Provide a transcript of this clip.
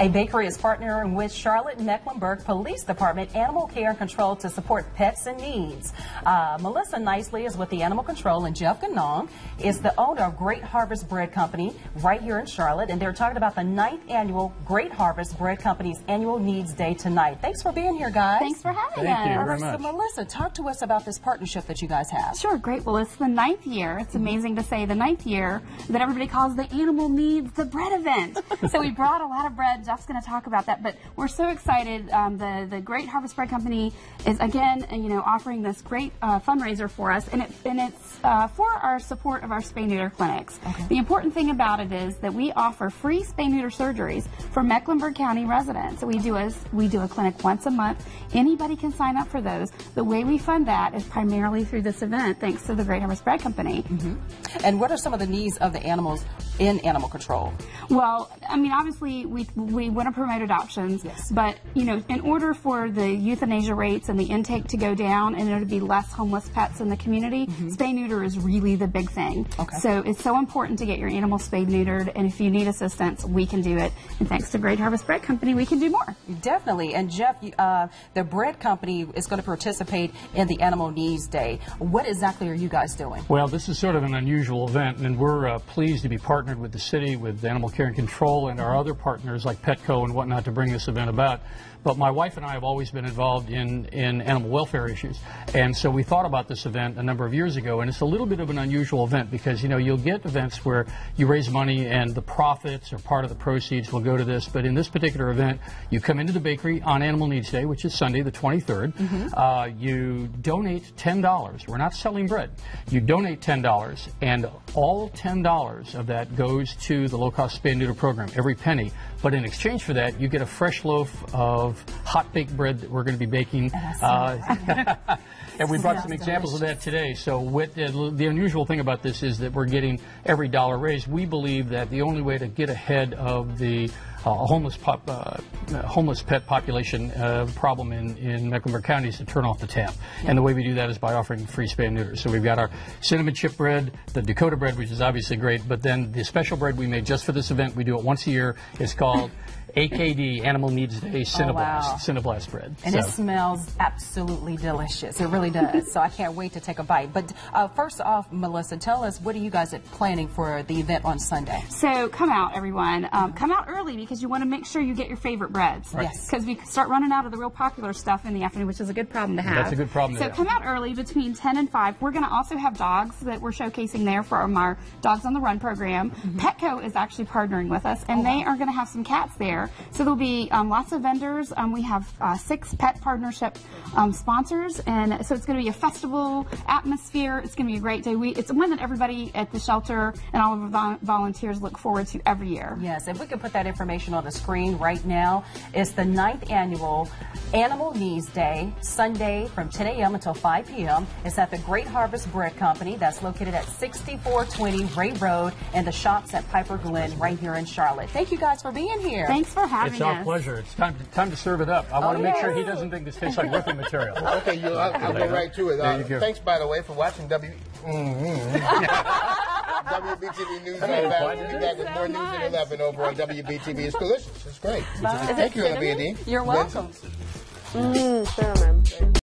A bakery is partnering with Charlotte Mecklenburg Police Department Animal Care and Control to support pets in needs. Uh, Melissa Nicely is with the Animal Control, and Jeff Ganong is the owner of Great Harvest Bread Company right here in Charlotte. And they're talking about the ninth annual Great Harvest Bread Company's Animal Kneads Day tonight. Thanks for being here, guys. Thanks for having Thank us. you very right, so much. Melissa, talk to us about this partnership that you guys have. Sure, great. Well, it's the ninth year. It's amazing to say the ninth year that everybody calls the Animal Needs the Bread event. so we brought a lot of bread. Jeff's going to talk about that, but we're so excited. Um, the the Great Harvest Bread Company is again, you know, offering this great uh, fundraiser for us, and it and it's uh, for our support of our spay neuter clinics. The important thing about it is that we offer free spay neuter surgeries for Mecklenburg County residents. So we do a we do a clinic once a month. Anybody can sign up for those. The way we fund that is primarily through this event, thanks to the Great Harvest Bread Company. And what are some of the needs of the animals in animal control? Well, I mean, obviously, we we want to promote adoptions, Yes. but you know, in order for the euthanasia rates and the intake to go down, and there to be less homeless pets in the community, spay neuter is really the big thing. Okay. So it's so important to get your animal spayed neutered, and if you need assistance, we can do it. And thanks to Great Harvest Bread Company, we can do more. Definitely. And Jeff, uh, the bread company is going to participate in the Animal Kneads Day. What exactly are you guys doing? Well, this is sort of an unusual event, and we're uh, pleased to be partnered with the city, with Animal Care and Control, and our other partners like Petco and whatnot to bring this event about. But my wife and I have always been involved in, in animal welfare issues, and so we thought about this event a number of years ago, and it's a little bit of an unusual event because you know you'll get events where you raise money and the profits or part of the proceeds will go to this, but in this particular event, you come into the bakery on Animal Kneads Day, which is Sunday the 23rd. Uh, you donate ten dollars. We're not selling bread. You donate ten dollars, and all ten dollars of that goes to the low-cost spay and neuter program. Every penny. But in exchange for that, you get a fresh loaf of hot baked bread that we're going to be baking. Uh, and we brought some examples of that today. So uh, the unusual thing about this is that we're getting every dollar raised. We believe that the only way to get ahead of the uh, homeless pop, uh, uh, homeless pet population uh, problem in, in Mecklenburg County is to turn off the tap. And the way we do that is by offering free spay and neuter. So we've got our cinnamon chip bread, the Dakota bread, which is obviously great, but then the special bread we made just for this event, we do it once a year. It's called AKD, Animal Kneads Day Cinnablast, Oh, wow. Cinnablast bread. And So- it smells absolutely delicious. It really does. so I can't wait to take a bite. But uh, first off, Melissa, tell us what are you guys planning for the event on Sunday? So come out, everyone. Um, come out early because you want to make sure you get your favorite breads. Yes. Because we start running out of the real popular stuff in the afternoon, which is a good problem to have. That's a good problem to So have. come out early between 10 and 5. We're going to also have dogs that we're showcasing there from our Dogs on the Run program. Mm-hmm. Petco is actually partnering with us, and they are going to have some cats there. So there'll be um, lots of vendors. Um, we have uh, six pet partnership um, sponsors, and so it's going to be a festival atmosphere. It's going to be a great day. We, it's one that everybody at the shelter and all of our vol- volunteers look forward to every year. Yes, if we could put that information on the screen right now. It's the ninth annual Animal Kneads Day, Sunday from 10 a.m. until 5 p.m. It's at the Great Harvest Bread Company that's located at 6420 Rea Road and the shops at Piper Glen right here in Charlotte. Thank you guys for being here. Thanks for having me. It's us. our pleasure. It's time to, time to serve it up. I want to make sure he doesn't think this tastes like roofing material. Okay, you, I'll, I'll go right to it. There Uh, you go. thanks, by the way, for watching W. Mm-hmm. WBTV News on Hey, Back. We'll be back with more So news at 11 over on WBTV. It's delicious. It's great. Bye. Thank you, LBD. You're welcome. Mm, Wednesday.